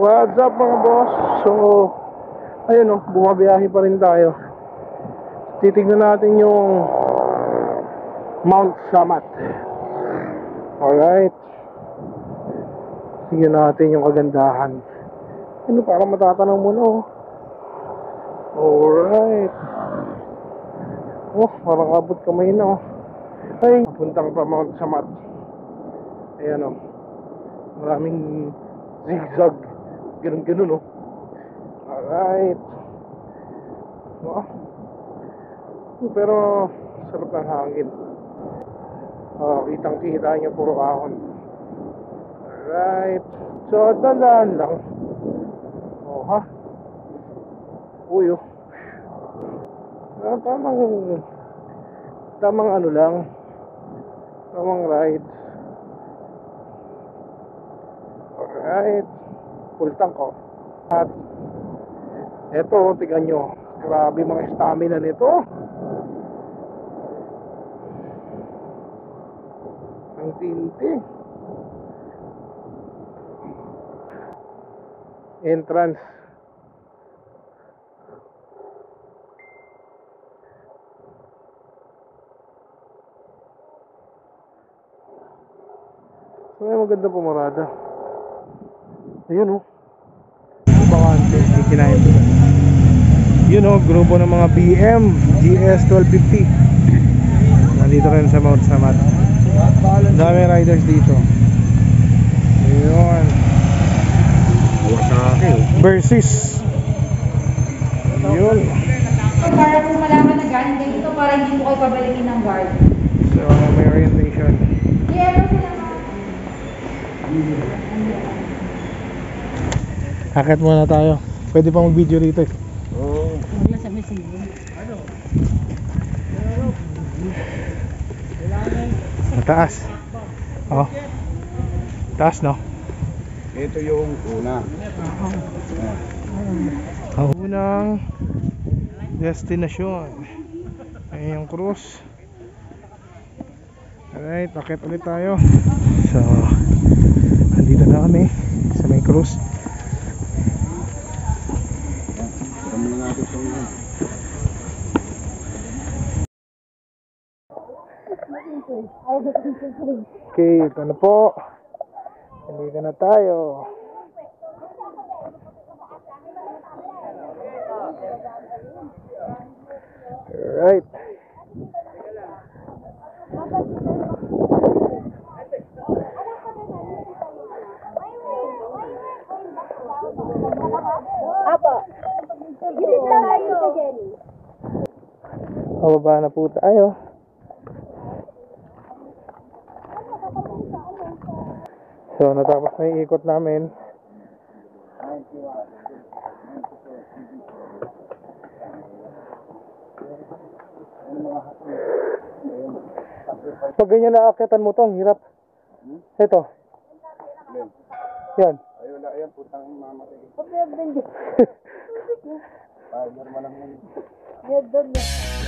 What's up mga boss? So, ayun o, bumabiyahe pa rin tayo. Titignan natin yung Mount Samat. Alright. Tingnan natin yung kagandahan. Ano, parang matatanaw mo na oh. Alright. Oh, parang abot kamay na oh. Ay, puntang pa Mount Samat. Ayan oh. Maraming zigzag. Ganun ganun oh. Alright. Oh. Pero sarap ng hangin. Oh, kitang kita niyo puro ahon. Alright. So, dandaan lang. Oh, ha? Uy, oh. Ah, tamang tamang ano lang. Tamang ride. Alright. Full tank ko. At eto, tignan nyo. Grabe mga stamina nito. Ang tindi. Entrance. So, may maganda pumarada. Ayun oh. Kikinain ko. Yun oh, grupo ng mga BM, GS 1250. Nandito rin sa Mount Samat. Dami riders dito. Ayun. Versus. Yun. Para po malaman na galing dito para hindi po kayo pabalikin ng guard. So, may orientation. Yeah? Akit muna tayo. Pwede pa mag-video rito eh. Wala sa message. Mataas. Oh. Taas no? Ito yung una. Ang unang destinasyon ay yung cruise. Alright, akit ulit tayo. So, andito na kami sa may cruise. Tara muna natin itong Okay, ito na po. Andito na tayo. Alright. Apo. Lang sa Jenny. Pababa na po tayo. So, natapos na yung ikot namin. Pag ganyan naakyatan mo to, ang hirap. Ito. Yan. Ayun na, ayan, putang mamatay. Normal lang yun. Yan doon na.